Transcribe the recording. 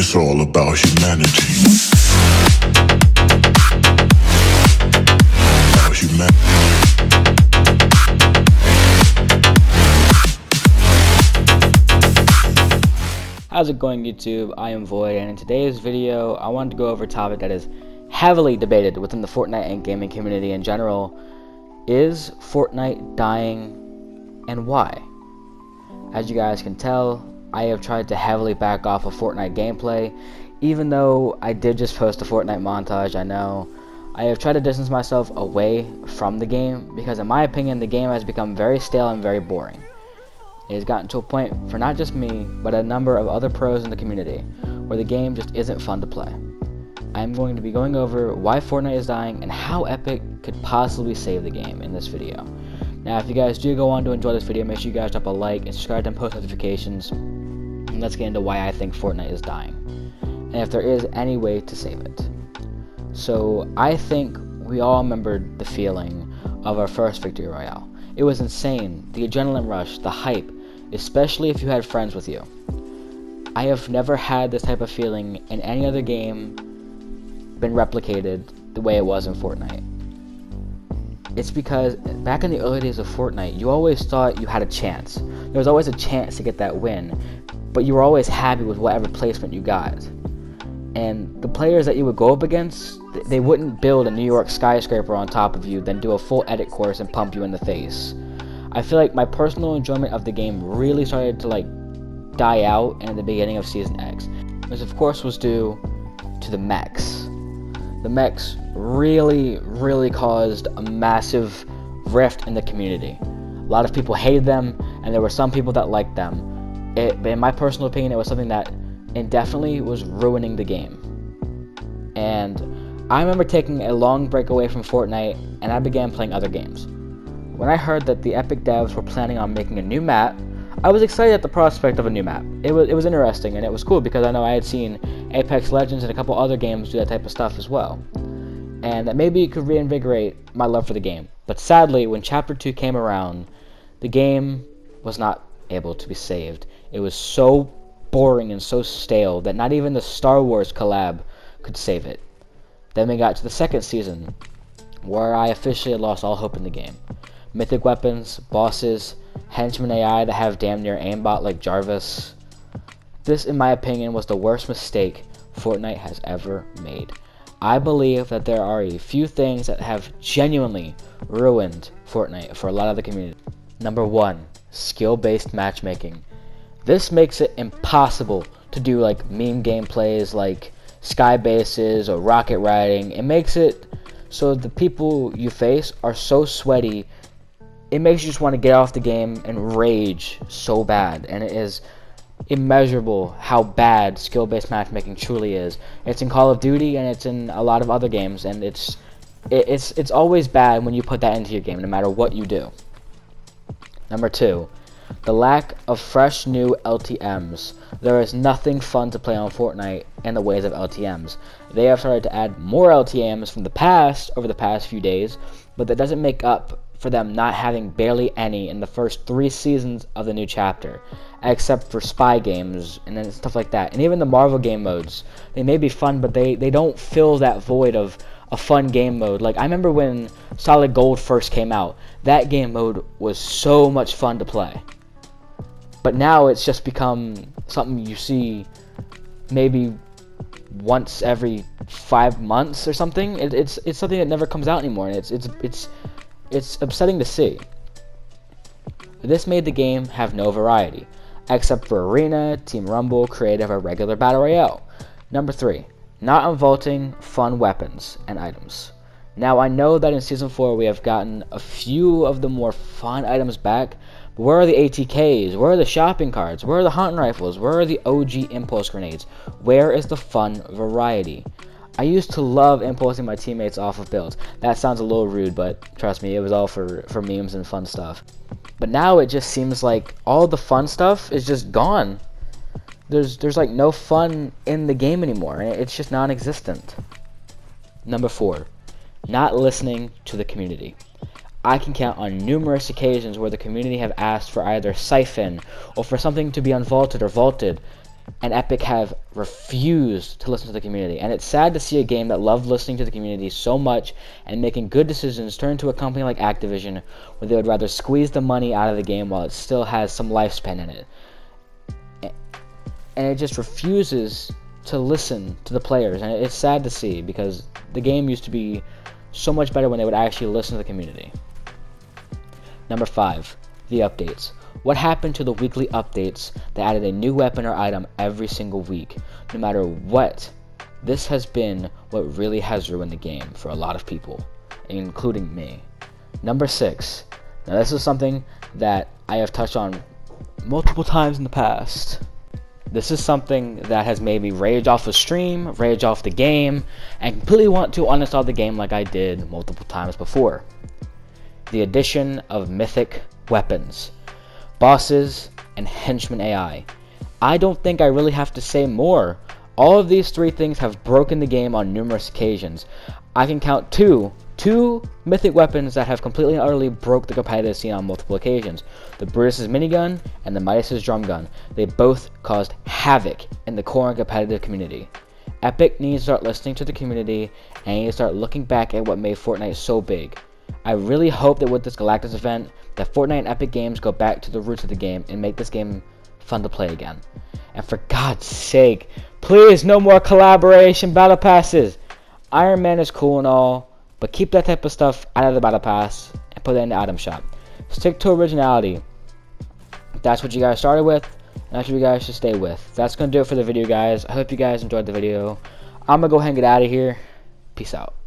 It's all about humanity. How's it going YouTube? I am Void and in today's video I wanted to go over a topic that is heavily debated within the Fortnite and gaming community in general. Is Fortnite dying and why? As you guys can tell, I have tried to heavily back off of Fortnite gameplay even though I did just post a Fortnite montage, I know. I have tried to distance myself away from the game because in my opinion the game has become very stale and very boring. It has gotten to a point for not just me, but a number of other pros in the community, where the game just isn't fun to play. I am going to be going over why Fortnite is dying and how Epic could possibly save the game in this video. Now, if you guys do go on to enjoy this video, make sure you guys drop a like and subscribe and post notifications. And let's get into why I think Fortnite is dying, and if there is any way to save it. So, I think we all remembered the feeling of our first Victory Royale. It was insane, the adrenaline rush, the hype, especially if you had friends with you. I have never had this type of feeling in any other game been replicated the way it was in Fortnite. It's because back in the early days of Fortnite, you always thought you had a chance. There was always a chance to get that win, but you were always happy with whatever placement you got. And the players that you would go up against, they wouldn't build a New York skyscraper on top of you, then do a full edit course and pump you in the face. I feel like my personal enjoyment of the game really started to like die out in the beginning of Season X. which of course was due to the mechs. The mechs really, really caused a massive rift in the community. A lot of people hated them, and there were some people that liked them. It, in my personal opinion, it was something that indefinitely was ruining the game. And I remember taking a long break away from Fortnite, and I began playing other games. When I heard that the Epic devs were planning on making a new map, I was excited at the prospect of a new map. It was it was interesting and it was cool because I know I had seen Apex Legends and a couple other games do that type of stuff as well. And that maybe it could reinvigorate my love for the game. But sadly, when Chapter 2 came around, the game was not able to be saved. It was so boring and so stale that not even the Star Wars collab could save it. Then we got to the second season, where I officially lost all hope in the game. Mythic weapons, bosses, henchmen AI that have damn near aimbot like Jarvis. This, in my opinion, was the worst mistake Fortnite has ever made. I believe that there are a few things that have genuinely ruined Fortnite for a lot of the community. Number one, skill-based matchmaking. This makes it impossible to do like meme gameplays like sky bases or rocket riding. It makes it so the people you face are so sweaty it makes you just want to get off the game and rage so bad and it is immeasurable how bad skill-based matchmaking truly is it's in call of duty and it's in a lot of other games and it's it, it's it's always bad when you put that into your game no matter what you do number two the lack of fresh new LTMs. There is nothing fun to play on Fortnite in the ways of LTMs. They have started to add more LTMs from the past over the past few days, but that doesn't make up for them not having barely any in the first three seasons of the new chapter, except for spy games and then stuff like that. And even the Marvel game modes, they may be fun, but they, they don't fill that void of a fun game mode. Like I remember when Solid Gold first came out, that game mode was so much fun to play. But now it's just become something you see maybe once every five months or something. It, it's it's something that never comes out anymore, and it's it's it's it's upsetting to see. This made the game have no variety, except for Arena, Team Rumble, Creative, or regular Battle Royale. Number 3. Not unvaulting fun weapons and items. Now I know that in Season 4 we have gotten a few of the more fun items back, but where are the ATKs? Where are the shopping carts? Where are the hunting rifles? Where are the OG impulse grenades? Where is the fun variety? I used to love impulsing my teammates off of builds. That sounds a little rude, but trust me, it was all for, for memes and fun stuff. But now it just seems like all the fun stuff is just gone. There's there's like no fun in the game anymore. It's just non-existent. Number 4. Not listening to the community. I can count on numerous occasions where the community have asked for either Siphon or for something to be unvaulted or vaulted, and Epic have refused to listen to the community. And it's sad to see a game that loved listening to the community so much and making good decisions turn to a company like Activision where they would rather squeeze the money out of the game while it still has some lifespan in it. And it just refuses to listen to the players. And it's sad to see because the game used to be so much better when they would actually listen to the community. Number 5. The updates. What happened to the weekly updates that added a new weapon or item every single week? No matter what, this has been what really has ruined the game for a lot of people, including me. Number 6. Now, this is something that I have touched on multiple times in the past. This is something that has made me rage off the stream, rage off the game, and completely want to uninstall the game like I did multiple times before. The addition of mythic weapons, bosses, and henchman AI. I don't think I really have to say more. All of these three things have broken the game on numerous occasions. I can count two two mythic weapons that have completely and utterly broke the competitive scene on multiple occasions. The Brutus's minigun and the Midas's drum gun. They both caused havoc in the core and competitive community. Epic needs to start listening to the community and needs to start looking back at what made Fortnite so big. I really hope that with this Galactus event, that Fortnite and Epic Games go back to the roots of the game and make this game fun to play again. And for God's sake, please no more collaboration battle passes. Iron Man is cool and all, but keep that type of stuff out of the battle pass and put it in the item shop. Stick to originality. That's what you guys started with, and that's what you guys should stay with. That's going to do it for the video, guys. I hope you guys enjoyed the video. I'm to go ahead and get out of here. Peace out.